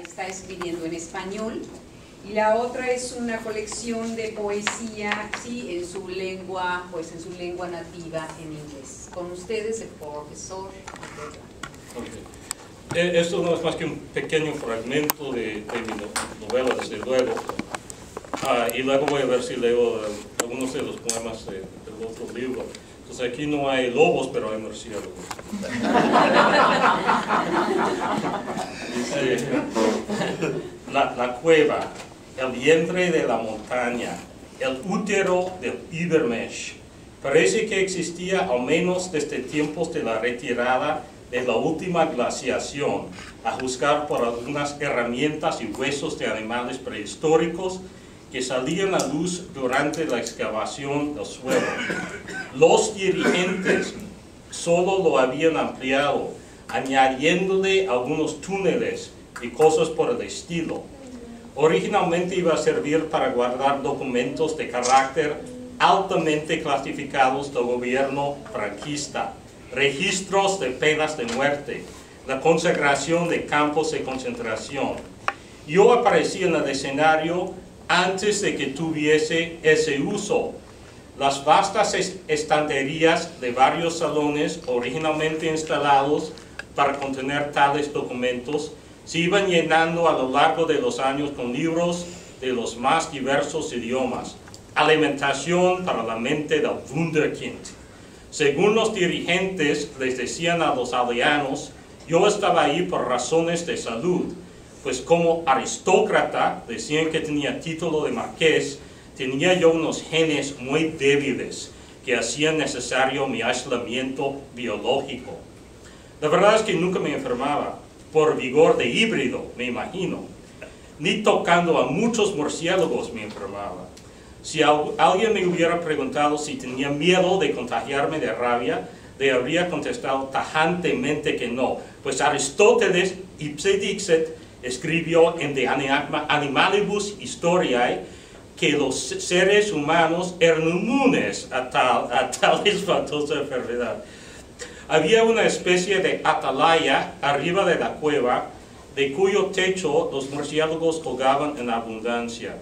está escribiendo en español y la otra es una colección de poesía, sí, en su lengua, pues en su lengua nativa en inglés. Con ustedes el profesor. Okay. Eh, esto no es más que un pequeño fragmento de, de mi novela, desde luego. Ah, y luego voy a ver si leo eh, algunos de los poemas de, del otro libro. Entonces aquí no hay lobos, pero hay murciélagos. La cueva el vientre de la montaña, el útero del Ibermesh. Parece que existía al menos desde tiempos de la retirada de la última glaciación, a juzgar por algunas herramientas y huesos de animales prehistóricos que salían a luz durante la excavación del suelo. Los dirigentes solo lo habían ampliado, añadiéndole algunos túneles y cosas por el estilo. Originalmente iba a servir para guardar documentos de carácter altamente clasificados del gobierno franquista, registros de penas de muerte, la consagración de campos de concentración. Yo aparecí en el escenario antes de que tuviese ese uso. Las vastas estanterías de varios salones originalmente instalados para contener tales documentos se iban llenando a lo largo de los años con libros de los más diversos idiomas. Alimentación para la mente del Wunderkind. Según los dirigentes les decían a los aldeanos, yo estaba ahí por razones de salud, pues como aristócrata, decían que tenía título de marqués, tenía yo unos genes muy débiles que hacían necesario mi aislamiento biológico. La verdad es que nunca me enfermaba, por vigor de híbrido, me imagino. Ni tocando a muchos murciélagos me enfermaba. Si alguien me hubiera preguntado si tenía miedo de contagiarme de rabia, le habría contestado tajantemente que no, pues Aristóteles, ipse dixit, escribió en De Animalibus Historiae que los seres humanos eran inmunes a tal, a tal espantosa enfermedad. Había una especie de atalaya arriba de la cueva, de cuyo techo los murciélagos colgaban en abundancia.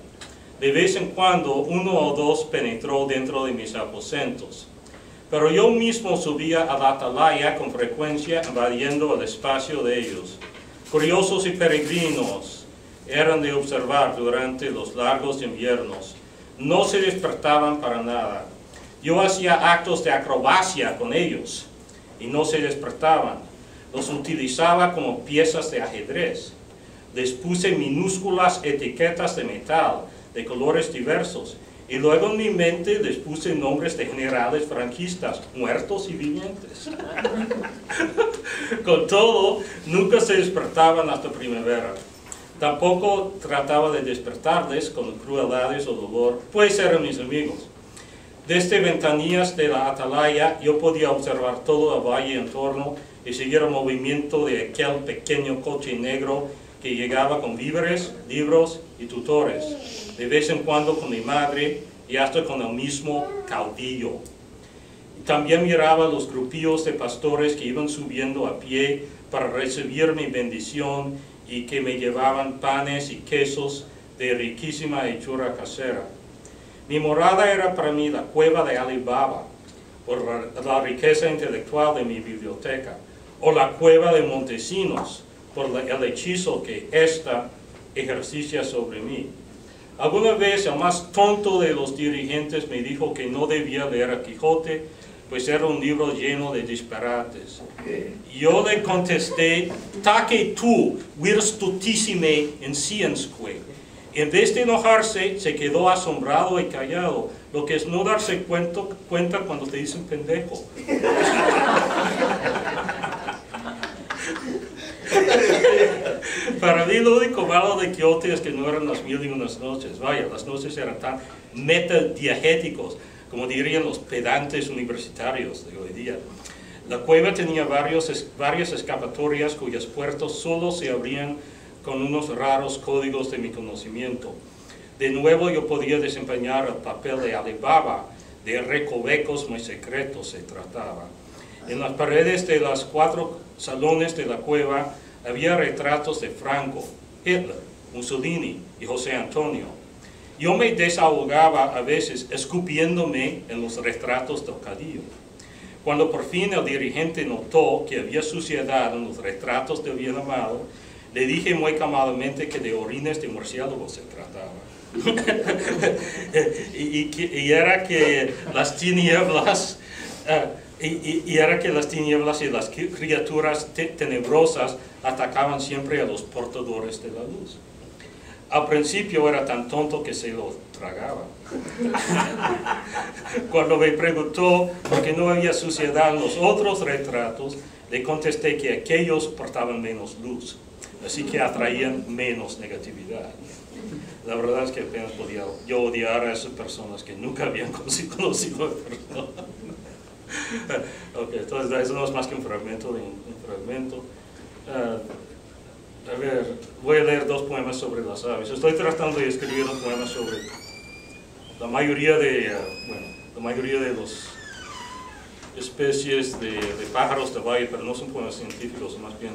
De vez en cuando uno o dos penetró dentro de mis aposentos. Pero yo mismo subía a la atalaya con frecuencia invadiendo el espacio de ellos. Curiosos y peregrinos eran de observar durante los largos inviernos. No se despertaban para nada. Yo hacía actos de acrobacia con ellos y no se despertaban. Los utilizaba como piezas de ajedrez. Les puse minúsculas etiquetas de metal de colores diversos y luego en mi mente les puse nombres de generales franquistas, muertos y vivientes. Con todo, nunca se despertaban hasta primavera. Tampoco trataba de despertarles con crueldades o dolor, pues eran mis amigos. Desde ventanillas de la atalaya yo podía observar todo el valle en torno y seguir el movimiento de aquel pequeño coche negro que llegaba con víveres, libros y tutores, de vez en cuando con mi madre y hasta con el mismo caudillo. También miraba los grupillos de pastores que iban subiendo a pie para recibir mi bendición y que me llevaban panes y quesos de riquísima hechura casera. Mi morada era para mí la cueva de Alibaba, por la riqueza intelectual de mi biblioteca, o la cueva de Montesinos, por el hechizo que ésta ejercicia sobre mí. Alguna vez el más tonto de los dirigentes me dijo que no debía leer a Quijote, pues era un libro lleno de disparates. Yo le contesté, taque tu virtutissime in sciensque, en vez de enojarse, se quedó asombrado y callado, lo que es no darse cuenta, cuando te dicen pendejo. Para mí lo único malo de Quijote es que no eran las mil y unas noches. Vaya, las noches eran tan metadiegéticos, como dirían los pedantes universitarios de hoy día. La cueva tenía varios, varias escapatorias cuyas puertas solo se abrían con unos raros códigos de mi conocimiento. De nuevo yo podía desempeñar el papel de Alibaba, de recovecos muy secretos se trataba. En las paredes de los cuatro salones de la cueva había retratos de Franco, Hitler, Mussolini y José Antonio. Yo me desahogaba a veces escupiéndome en los retratos del Cadillo. Cuando por fin el dirigente notó que había suciedad en los retratos del bien amado, le dije muy calmadamente que de orines de murciélago se trataba. y, y, era que las tinieblas, uh, y, y, era que las tinieblas y las criaturas te tenebrosas atacaban siempre a los portadores de la luz. Al principio era tan tonto que se lo tragaba. Cuando me preguntó por qué no había suciedad en los otros retratos, le contesté que aquellos portaban menos luz, así que atraían menos negatividad. La verdad es que apenas podía yo odiar a esas personas que nunca habían conocido de persona. ok, entonces eso no es más que un fragmento de un, fragmento. Uh, a ver, voy a leer dos poemas sobre las aves. Estoy tratando de escribir un poema sobre la mayoría de, uh, bueno, la mayoría de las especies de, de, pájaros de valle, pero no son poemas científicos, más bien,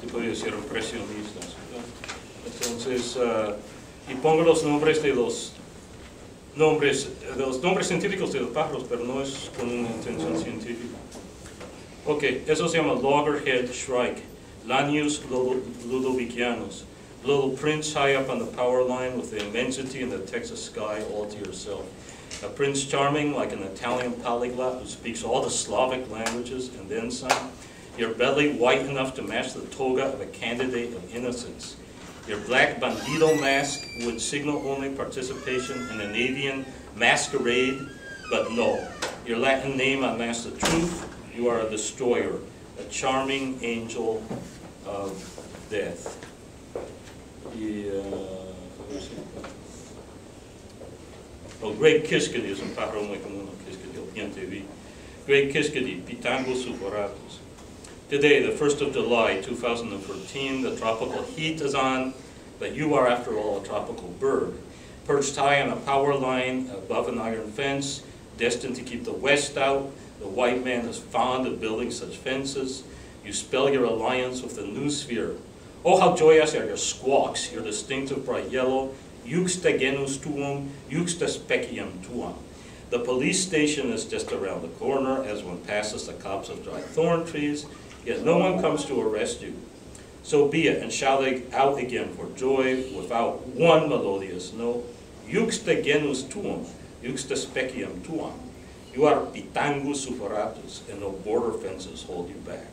se puede decir, impresionistas. Entonces, uh, y pongo los nombres de los nombres, de los nombres científicos de los pájaros, pero no es con una intención científica. Ok, eso se llama Loggerhead Shrike. Lanius ludovicianus, little prince high up on the power line with the immensity and the Texas sky all to yourself. A prince charming like an Italian polyglot who speaks all the Slavic languages and then some. Your belly white enough to match the toga of a candidate of innocence. Your black bandido mask would signal only participation in an avian masquerade, but no. Your Latin name unmasks the truth. You are a destroyer, a charming angel of death. Y, uh, oh, Great Kiskadi es un pájaro muy común. Great Kiskadi, Pitangos suboratus. Today, the 1st of July, 2014, the tropical heat is on, but you are, after all, a tropical bird. Perched high on a power line above an iron fence, destined to keep the West out, the white man is fond of building such fences. You spell your alliance with the new sphere. Oh, how joyous are your squawks, your distinctive bright yellow, juxta genus tuum, juxta speciem tuum. The police station is just around the corner as one passes the copse of dry thorn trees, yet no one comes to arrest you. So be it, and shout out again for joy without one melodious note. Juxta genus tuum, juxta speciem tuum. You are pitangus superatus, and no border fences hold you back.